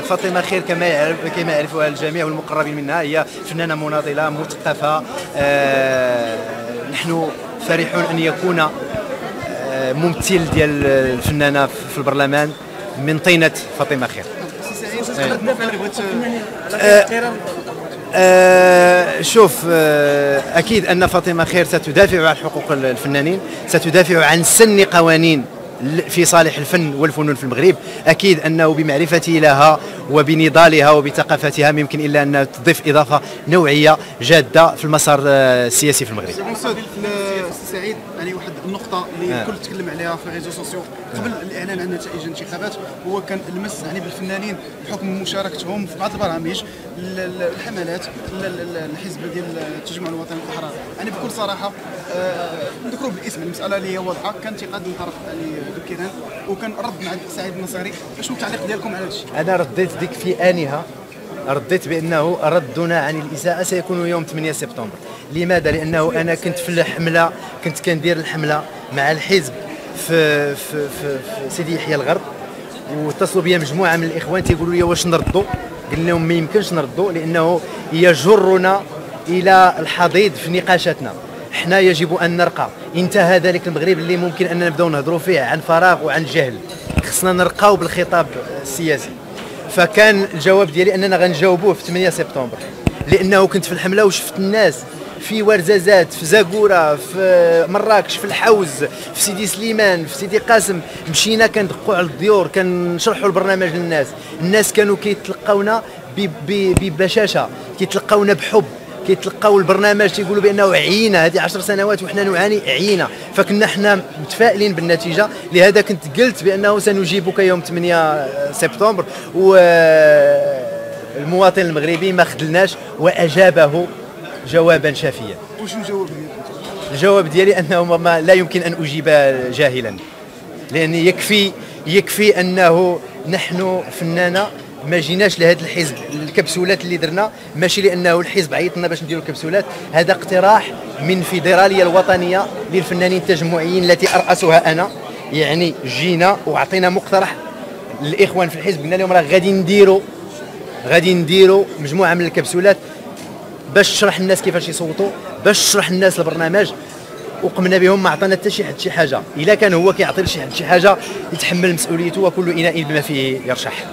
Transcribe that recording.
فاطمة خير كما يعرف كما يعرفها الجميع والمقربين منها هي فنانة مناضلة مثقفة. آه، نحن فرحون أن يكون آه، ممثل ديال الفنانة في البرلمان من طينة فاطمة خير. آه شوف أكيد أن فاطمة خير ستدافع عن حقوق الفنانين ستدافع عن سن قوانين في صالح الفن والفنون في المغرب أكيد أنه بمعرفتي لها وبنضالها وبثقافتها ممكن إلا أن تضيف إضافة نوعية جادة في المسار آه، السياسي في المغرب سعيد يعني واحد النقطة اللي آه. الكل تكلم عليها في ال réseaux sociaux قبل آه. الإعلان عن نتائج الانتخابات هو كان المس يعني بالفنانين بحكم مشاركتهم في بعض البرامج الحملات الحزب ديال التجمع الوطني الأحرار يعني بكل صراحة آه نذكروا بالاسم المسألة اللي هي واضحة كان انتقاد من طرف يعني الكيران وكان رد مع سعيد النصيري شنو التعليق ديالكم؟ على هذا الشيء؟ أنا رديت ديك في آنها. رديت بأنه ردنا عن الإساءة سيكون يوم 8 سبتمبر. لماذا؟ لأنه أنا كنت في الحملة كنت كندير الحملة مع الحزب في في في, في سيدي يحيى الغرب. واتصلوا بيا مجموعة من الإخوان تيقولوا لي واش نردوا. قلنا لهم ما يمكنش نردوا لأنه يجرنا إلى الحضيض في نقاشاتنا. إحنا يجب أن نرقى. انتهى ذلك المغرب اللي ممكن أن نبداو نهضروا فيه عن فراغ وعن جهل. خصنا نرقاو بالخطاب السياسي. فكان الجواب ديالي أننا غنجاوبوه في 8 سبتمبر. لأنه كنت في الحملة وشفت الناس في ورزازات في زاكورة في مراكش في الحوز في سيدي سليمان في سيدي قاسم. مشينا كندقوا على الديور كنشرحوا البرنامج للناس. الناس كانوا كيتلقاونا ببشاشة كيتلقاونا بحب. كيتلقاو البرنامج تيقولوا بأنه عينا هذه 10 سنوات وحنا نعاني عينا فكنا حنا متفائلين بالنتيجة. لهذا كنت قلت بأنه سنجيبك يوم 8 سبتمبر. والمواطن المغربي ما خذلناش وأجابه جوابا شافيا. وشنو الجواب الجواب ديالي أنه ما لا يمكن أن أجيب جاهلا. لأن يكفي يكفي أنه نحن فنانة ما جيناش لهذا الحزب الكبسولات اللي درنا ماشي لأنه الحزب عيط لنا باش نديروا الكبسولات هذا اقتراح من فيدرالية الوطنية للفنانين التجمعيين التي أرأسها أنا. يعني جينا وعطينا مقترح للإخوان في الحزب قلنا لهم راه غادي نديروا غادي نديروا مجموعة من الكبسولات باش تشرح الناس كيفاش يصوتوا باش تشرح الناس البرنامج. وقمنا بهم ما عطانا حتى شي حد شي حاجة. إلا كان هو كيعطي لشي حد شي حاجة يتحمل مسؤوليته وكل إناء بما فيه يرشح.